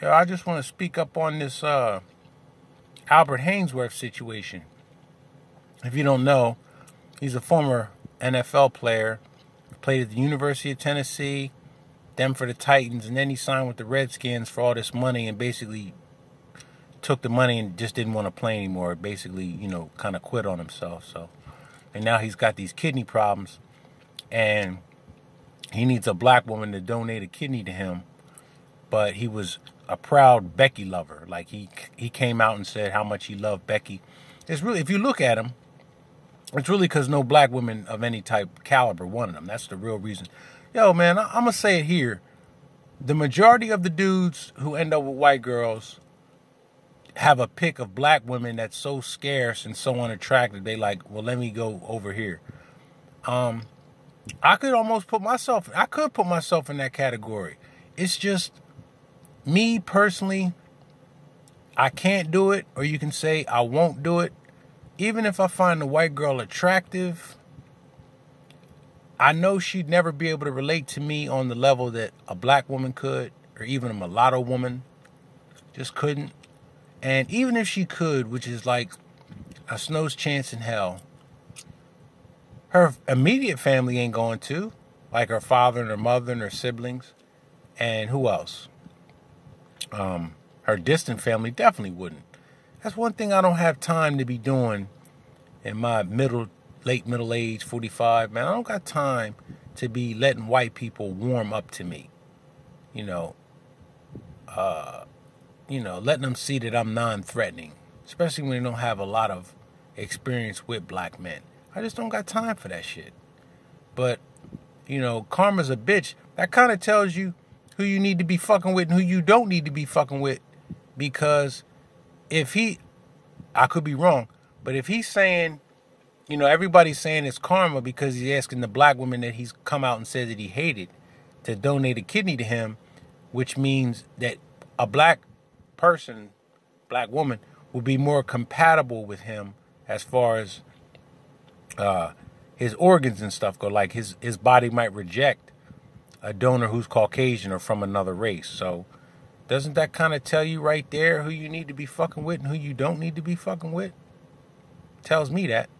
Yo, I just want to speak up on this uh, Albert Haynesworth situation. If you don't know, he's a former NFL player, played at the University of Tennessee, then for the Titans, and then he signed with the Redskins for all this money and basically took the money and just didn't want to play anymore. Basically, you know, kind of quit on himself. So, and now he's got these kidney problems, and he needs a black woman to donate a kidney to him. But he was a proud Becky lover. Like he he came out and said how much he loved Becky. It's really if you look at him, it's really because no black women of any type caliber wanted him. That's the real reason. Yo, man, I, I'm gonna say it here. The majority of the dudes who end up with white girls have a pick of black women that's so scarce and so unattractive. They like, well, let me go over here. Um, I could almost put myself. I could put myself in that category. It's just me personally, I can't do it, or you can say I won't do it. Even if I find the white girl attractive, I know she'd never be able to relate to me on the level that a black woman could, or even a mulatto woman just couldn't. And even if she could, which is like a snow's chance in hell, her immediate family ain't going to, like her father and her mother and her siblings. And who else? Um, her distant family definitely wouldn't. That's one thing I don't have time to be doing in my middle, late middle age, 45. Man, I don't got time to be letting white people warm up to me. You know, uh, you know, letting them see that I'm non-threatening, especially when they don't have a lot of experience with black men. I just don't got time for that shit. But, you know, karma's a bitch. That kind of tells you who you need to be fucking with and who you don't need to be fucking with. Because if he, I could be wrong, but if he's saying, you know, everybody's saying it's karma because he's asking the black woman that he's come out and said that he hated to donate a kidney to him, which means that a black person, black woman, will be more compatible with him as far as uh, his organs and stuff go. Like his his body might reject a donor who's Caucasian or from another race. So doesn't that kind of tell you right there who you need to be fucking with and who you don't need to be fucking with? Tells me that.